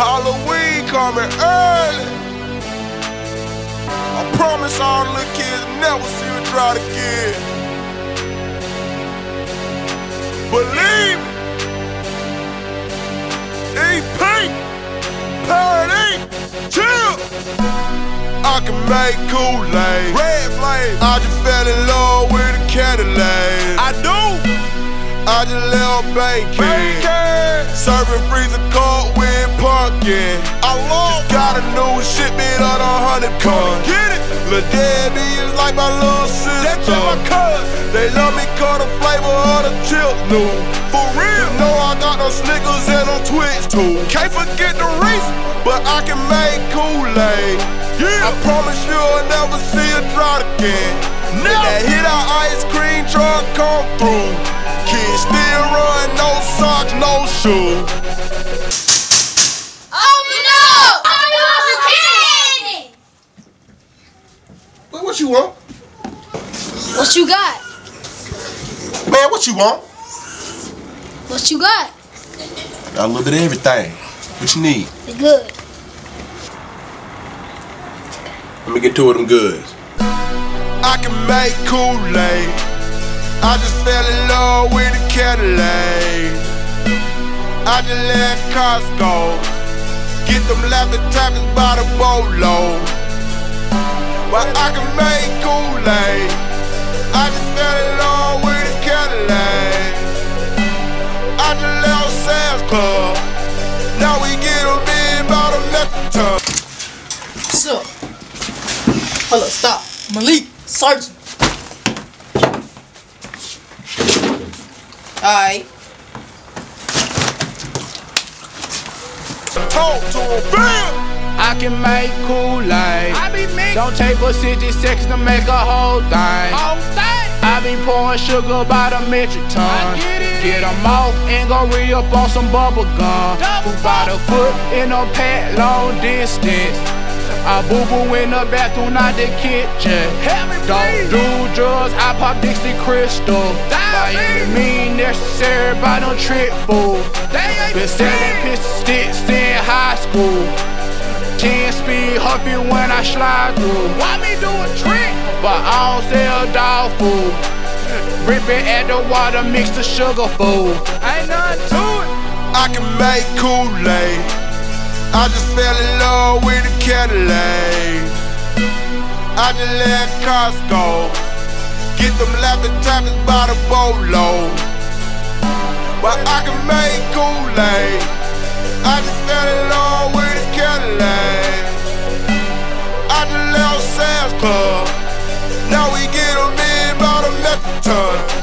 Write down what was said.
Halloween coming early. I promise all the kids never see me drought again. Believe me. EP, Parody, chill. I can make Kool-Aid, red flame. I just fell in love with a Cadillac. I. Just left bacon. bacon. Serving freezer cold with pumpkin. I love just got a new shipment on a hundred Come Get it? Lil Debbie is like my little sister. That's my cousin. They love me cause the flavor of the chips new. For real. You know I got no Snickers and no Twix too. Can't forget the reason, but I can make Kool-Aid. Yeah. I promise you'll never see a drought again. Never. That hit our ice cream truck come through. Kids still run, no socks, no shoes. Open up! Open up candy! What, what you want? What you got? Man, what you want? What you got? Got a little bit of everything. What you need? The good. Let me get two of them goods. I can make Kool-Aid. I just fell in love with a Cadillac. I just left Costco. Get them Laffy Taffys by the boatload. But I can make Kool-Aid. I just fell in love with a Cadillac. I just left Sam's Club. Now we get them in about a metric ton. Up? Hold stop. Malik, Sergeant. Alright. Talk to him, bam! I can make Kool-Aid. I be mixed. Don't take but 60 seconds to make a whole thing. Whole thing. I be pouring sugar by the metric ton. I get it. Get them off and go re-up on some bubble gum. Double by the foot in a pack long distance. I boo boo in the bathroom, not the kitchen. Don't do drugs, I pop Dixie Crystal. By any means necessary, by no trick fool. Been selling Pixy Stix in high school. 10 speed huffy when I slide through. Why me do a trick? But I don't sell dog food. Ripping at the water, mix the sugar food. Ain't nothing to it. I can make Kool-Aid. I just fell in love with a Cadillac. I just left Costco. Get them Laffy Taffys by the boatload. But I can make Kool-Aid. I just fell in love with a Cadillac. I just left Sam's Club. Now we get them in about a metric ton.